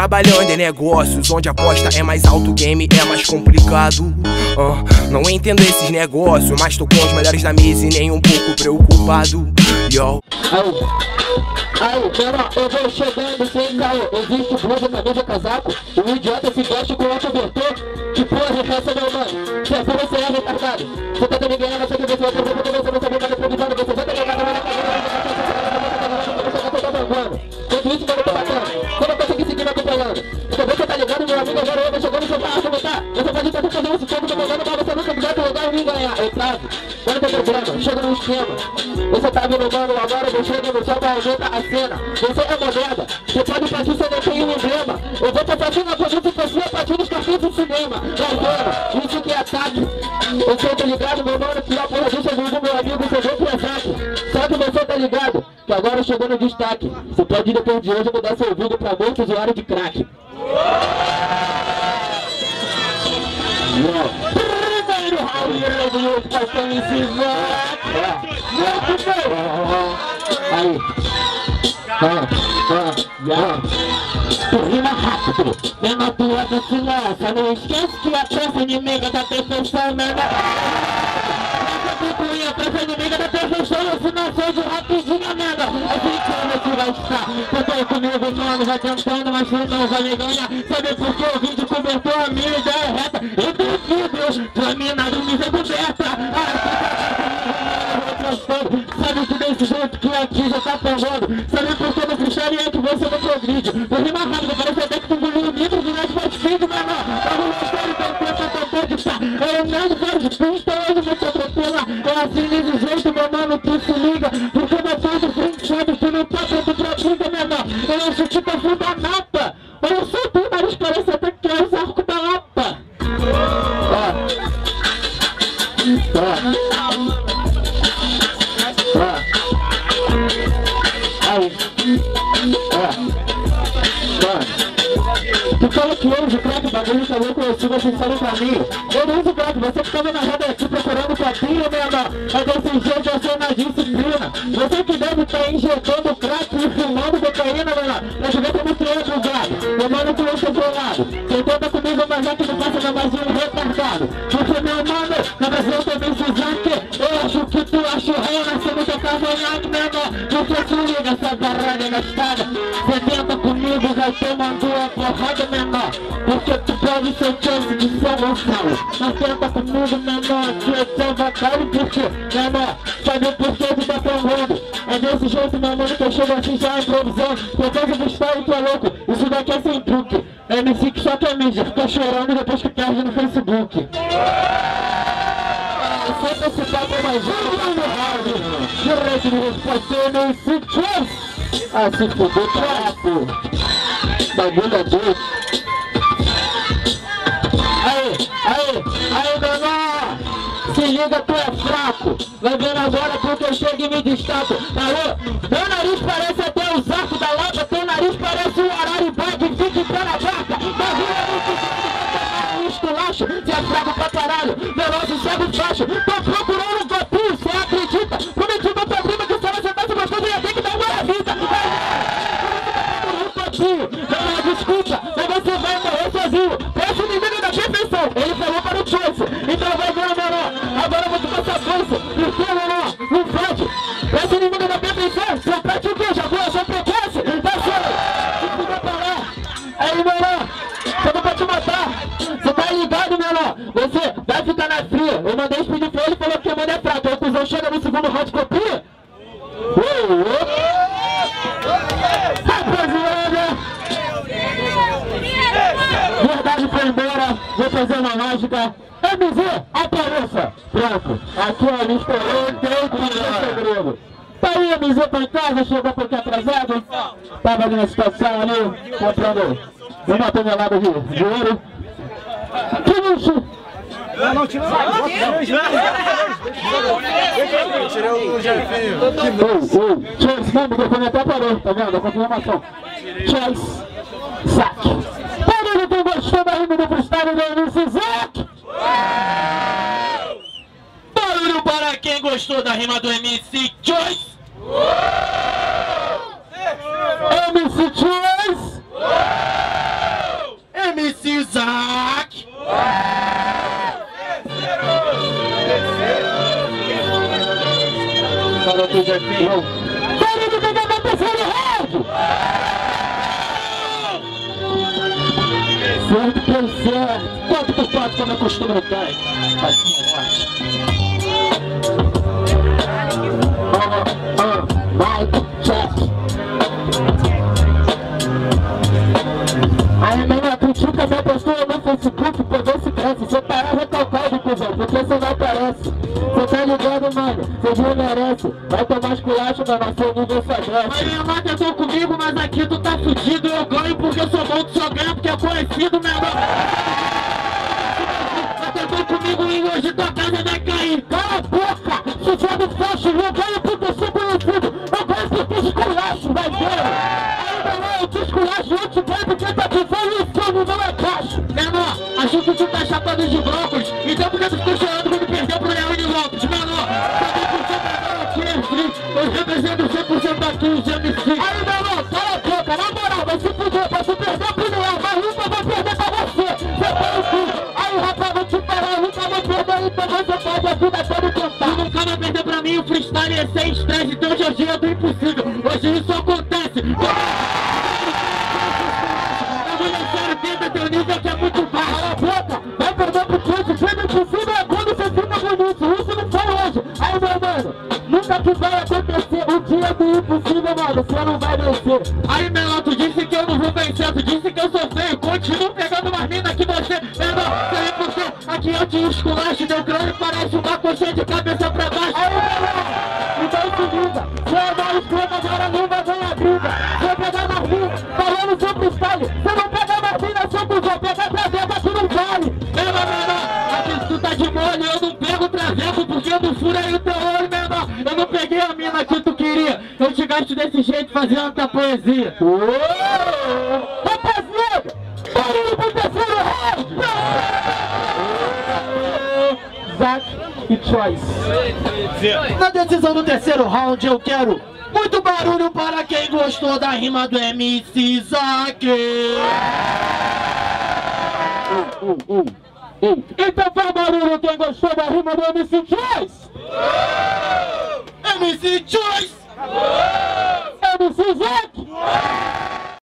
Trabalhando em negócios onde a aposta é mais alto, o game é mais complicado. Ah, não entendo esses negócios, mas tô com os melhores da mesa e nem um pouco preocupado. Yo. Aí, menor, eu vou chegando sem caô Eu visto blusa, camisa, casaco O idiota se veste com o cobertor Que porra é essa, meu mano? Se assim você é retardado Você tá me ganhando, você que você vai fazer Porque você não sabe nada improvisado Você já tá ligado na Você tá bangando Tudo isso, mano, tá bacana você tá vendo, mano, agora eu chego no céu pra aumentar a cena. Você é uma merda, você pode partir, você não tem um emblema Eu vou na conduta com você a partir dos cartões do cinema. Vendo? Isso que é ataque. Eu sei, tá ligado, meu mano, que a porra disso é do meu amigo, você vê que é saque Só que você tá ligado, que agora chegou no destaque. Você pode depois de hoje mudar seu vídeo pra muito usuário de crack Primeiro cima Aí. Vai. Tu rima rápido, vem na tua vigilância Não esquece que a peça inimiga da perfeição, né? a peça inimiga da perfeição Se não seja rapidinho, Assim que vai estar Contou comigo, mano, vai tentando Mas você não vai me ganhar Sabe por que eu vim de cobertor A minha ideia é reta E duvido, tua do me coberta Sabe que desse jeito que aqui já tá pegando Sabe por que no freestyle é que você não progride Por rima rápida, parece até que tu engoliu litro de nós faz vídeo, meu irmão. Tá no tempo, tem tempo de pá Eu não quero pinta, hoje vou te É assim desse jeito, meu mano, tu se liga Porque não faz o frente, sabe, tu não tá pronto pra briga, meu irmão Eu acho que tá fundo Tu fala que eu uso crack, bagulho tá louco, eu sigo sincero pra mim. Eu não uso crack, você que tava na roda aqui procurando copinha, meu irmão. É desse jeito eu sou na disciplina. Você que deve estar tá injetando crack e fumando cocaína, meu irmão. Pra ver como é julgado. Meu mano, tu é controlado. Você tenta comigo, mas já que não passa na mais um retardado. Porque, meu mano, na Brasil também se nascendo teu cavanhaque, meu irmão. Porque se liga essa barraga na estrada. Você tenta comigo, vai tomando a porrada, menor Porque tu pode ser chance de ser Gonçalo Mas tenta comigo, menor, que eu sou batalha Porque, menor, sabe por que tu tá tão É desse jeito, meu mano, que eu chego assim já improvisando Por causa do style, tu é louco, isso daqui é sem truque MC que só quer mídia, fica chorando depois que perde no Facebook sempre esse papo mais um Direito de resposta no MC Ah, se fudeu, trapo bagulho doido. Aí, aí, aí, menor! Se liga, tu é fraco. Vai vendo agora porque eu chego e me destaco. Alô? Meu nariz parece até o saco da lata. Teu nariz parece um araribá que fica em pé na vaca. Bagulho é muito esculacho. Se é fraco pra caralho. Veloz, cego, facho. Tô procurando um força. Porque, menor, não fode. Esse inimigo da perfeição, seu pet o quê? Já foi a precoce? Tá certo. Se vai parar. Aí, menor, só não pra te matar. Você tá ligado, menor? Você vai ficar na fria. Eu mandei speed pra ele e falou que a mano é fraco. Aí o cuzão chega no segundo round copia. Uou, uou. Verdade foi embora, vou fazer uma mágica. MZ, apareça! Pronto, aqui é a lista dentro do segredo. Tá aí, tá em casa, chegou um pouquinho atrasado. Tava ali na situação ali, comprando uma tonelada de, de ouro. Que luxo! Não, não, tira não. Tirei o Jefinho. Chase, não, o microfone até parou, tá vendo? A confirmação. Chase, saque. Barulho quem gostou da rima do freestyle do MC Zack. Gostou da rima do MC Joyce? Uh! MC Joyce! Uh! MC Zack! Para tudo aqui, Para tudo pegar vai pra fora rádio! Certo pelo certo, Quanto por 4 como eu costumo dar. Assim é ótimo. Vai, check. Aí, menina, critica minha postura no Facebook pra ver se cresce. Você tá recalcado, cuzão, porque você não aparece. Você tá ligado, mano? Você não merece. Vai tomar esculacho, mano, seu nível só desce. Aí, mano, tentou comigo, mas aqui tu tá fudido. Eu ganho porque eu sou bom, tu só ganha porque é conhecido, meu irmão. Comigo e hoje tua casa vai cair. Cala a boca! Se for do flash, eu ganho porque eu sou conhecido. Eu ganho porque esculacho, vai ver. Ainda não, eu te esculacho, eu te ganho porque tá te falando não é caixa. Meu irmão, acho que tu tá chapado de brócolis. Então por que tu ficou chorando quando perdeu pro Leão de Lopes? Menor, eu represento 100% aqui os MC. Aí, meu irmão, cala a boca, na moral, vai se fuder, vai se perder pro Leão, mas nunca vai perder pra você. Você tem o cu. Aí, rapaz, vou te parar, nunca vou perder, então você pode a vida toda tentar. Tu nunca vai perder pra mim, o freestyle é sem estresse, então hoje é dia do impossível. Hoje isso acontece. Tenta teu nível que é muito baixo. A boca, vai perder pro Twitch. Quando impossível é quando você fica bonito. Isso não foi hoje. Aí, meu mano, nunca que vai acontecer o dia do impossível, mano. Você não vai vencer. Aí, Melão, tu disse que eu não vou vencer. Tu disse que eu sou feio. Continuo pegando mais mina que você. Menor, sei porque aqui eu te esculacho. Teu crânio parece uma cuzão. Pega pra dentro, que não vale. Menor, menor, aqui tu tá de mole. Eu não pego traveco porque eu não furei o teu olho, menor. Eu não peguei a mina que tu queria. Eu te gasto desse jeito fazendo tua poesia. Rapaziada, barulho pro terceiro round. Zack e Choice. Na decisão do terceiro round eu quero muito barulho para quem gostou da rima do MC Zack. Então faz barulho quem gostou da rima do MC Choice. MC Choice. MC Zack.